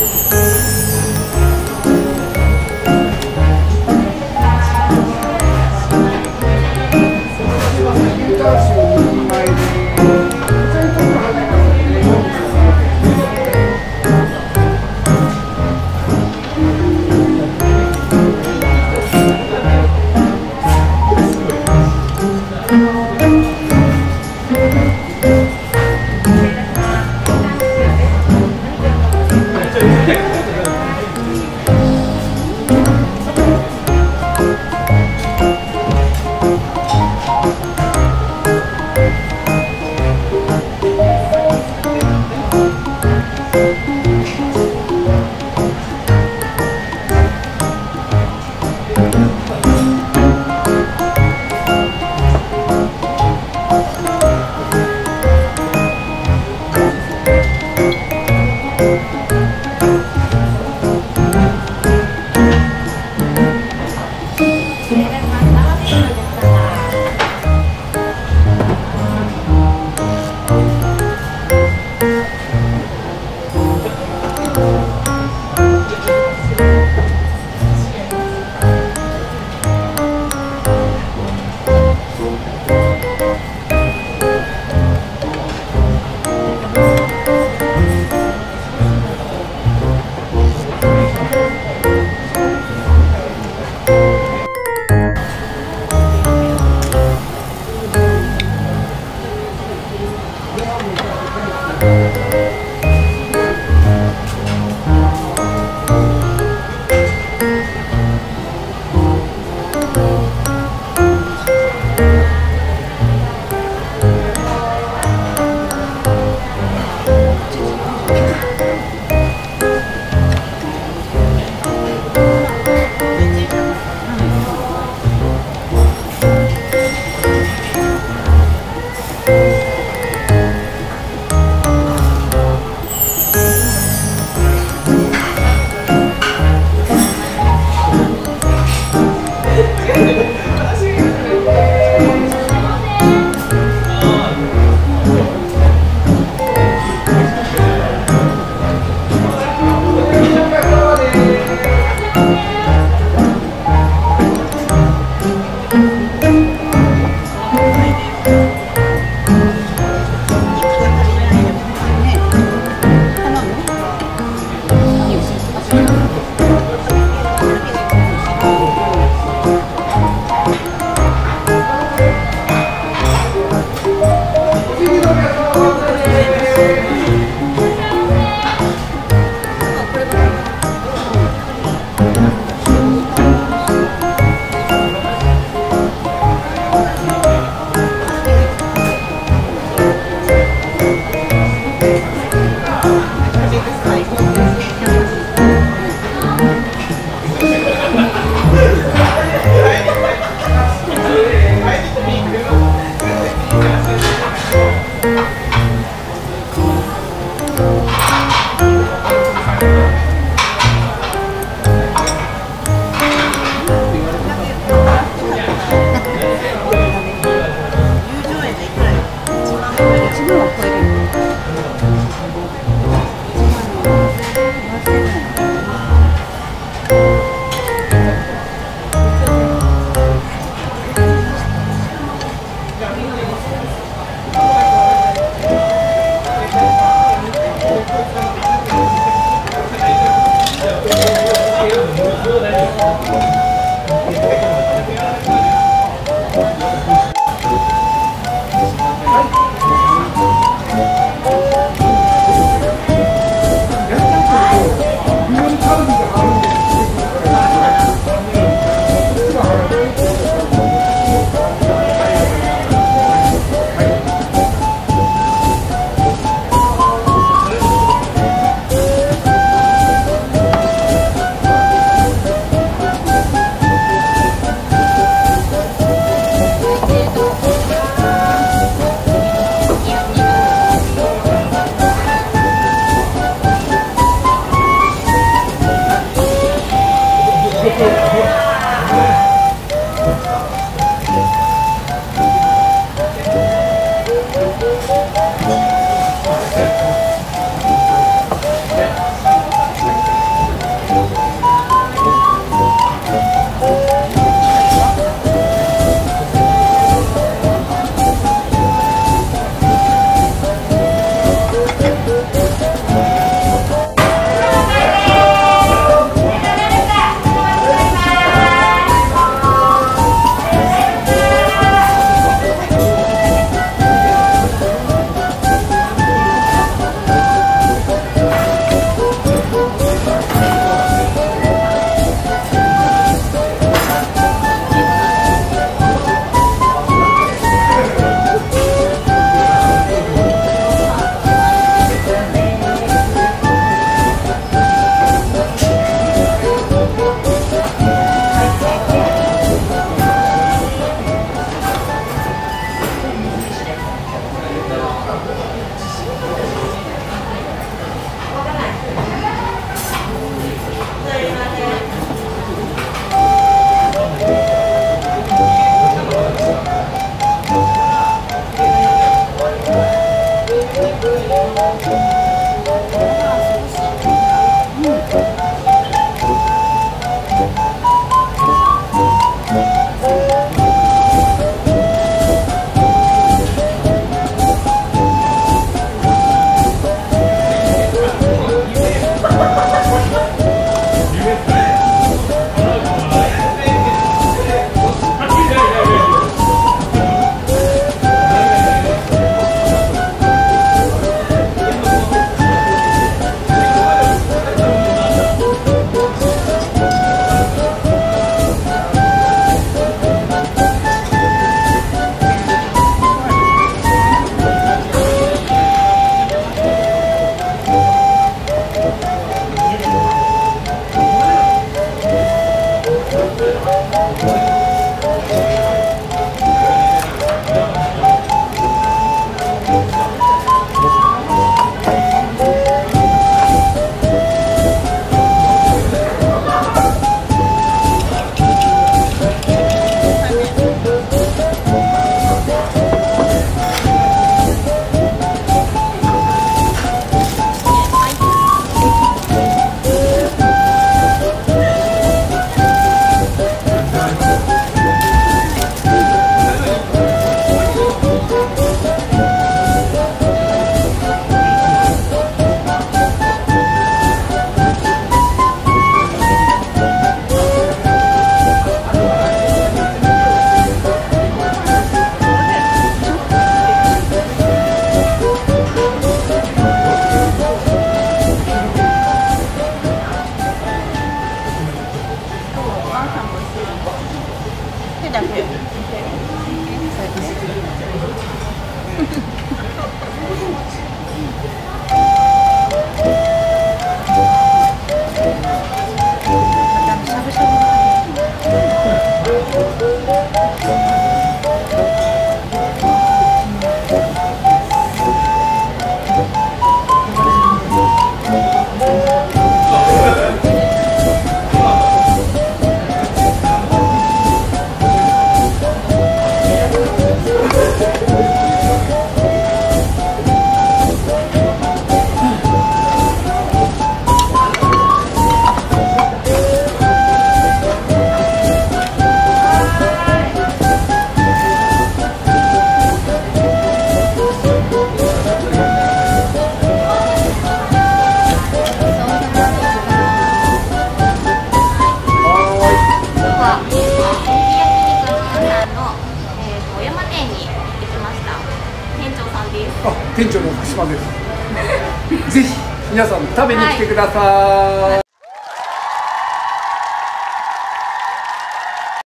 Música One. ください。